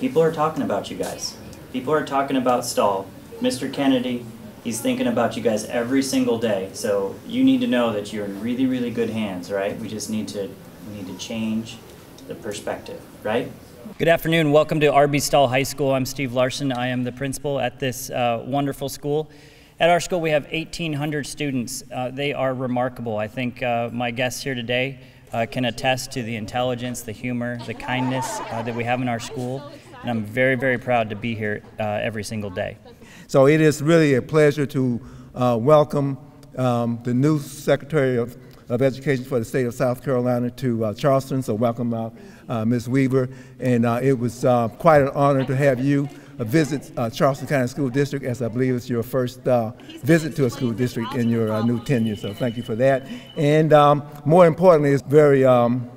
People are talking about you guys. People are talking about Stall. Mr. Kennedy, he's thinking about you guys every single day. So you need to know that you're in really, really good hands, right? We just need to we need to change the perspective, right? Good afternoon. Welcome to RB Stall High School. I'm Steve Larson. I am the principal at this uh, wonderful school. At our school, we have 1,800 students. Uh, they are remarkable. I think uh, my guests here today uh, can attest to the intelligence, the humor, the kindness uh, that we have in our school. And I'm very, very proud to be here uh, every single day. So it is really a pleasure to welcome um, the new Secretary of of Education for the state of South Carolina to uh, Charleston. So welcome, uh, uh, Ms. Weaver. And uh, it was uh, quite an honor to have you uh, visit Charleston County School District, as I believe it's your first visit to a school district in your new tenure. So thank you for that. And um, more importantly, it's very um,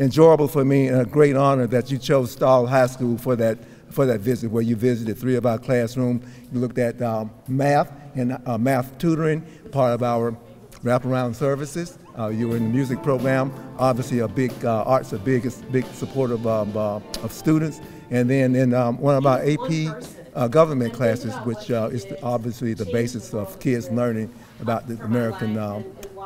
enjoyable for me and a great honor that you chose Stall High School for that for that visit, where you visited three of our classrooms. You looked at um, math and math tutoring, part of our wraparound services. Uh, you were in the music program. Obviously, a big uh, arts, a big, big supporter of, um, uh, of students. And then in um, one of our AP uh, government classes, which uh, is obviously the basis of kids learning about the American,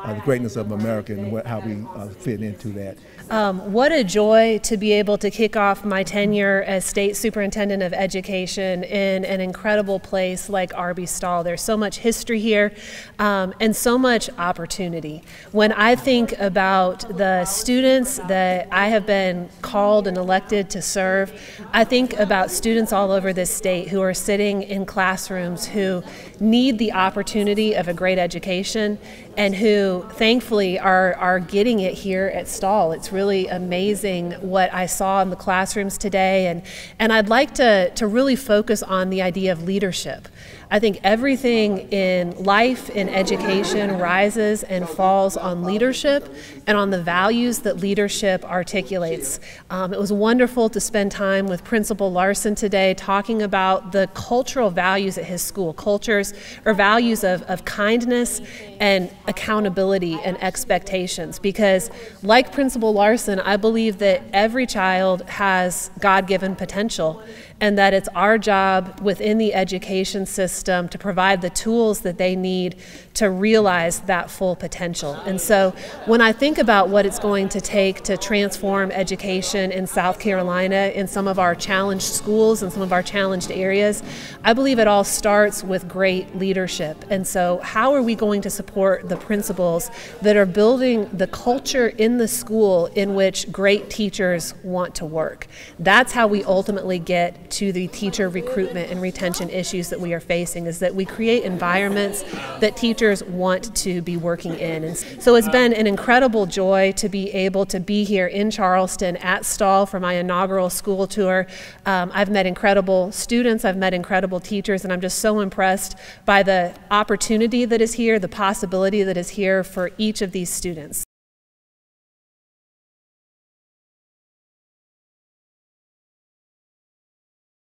uh, the greatness of America and what, how we fit into that. Um, what a joy to be able to kick off my tenure as State Superintendent of Education in an incredible place like RB Stall. There's so much history here um, and so much opportunity. When I think about the students that I have been called and elected to serve, I think about students all over this state who are sitting in classrooms who need the opportunity of a great education and who thankfully are, are getting it here at Stall. It's really amazing what I saw in the classrooms today. And, and I'd like to, to really focus on the idea of leadership. I think everything in life, in education, rises and falls on leadership and on the values that leadership articulates. Um, it was wonderful to spend time with Principal Larson today talking about the cultural values at his school, cultures or values of, of kindness and accountability and expectations. Because, like Principal Larson, I believe that every child has God given potential and that it's our job within the education system to provide the tools that they need to realize that full potential. And so when I think about what it's going to take to transform education in South Carolina in some of our challenged schools and some of our challenged areas, I believe it all starts with great leadership. And so how are we going to support the principals that are building the culture in the school in which great teachers want to work? That's how we ultimately get to the teacher recruitment and retention issues that we are facing is that we create environments that teachers want to be working in. And so it's been an incredible joy to be able to be here in Charleston at Stall for my inaugural school tour. Um, I've met incredible students, I've met incredible teachers, and I'm just so impressed by the opportunity that is here, the possibility that is here for each of these students.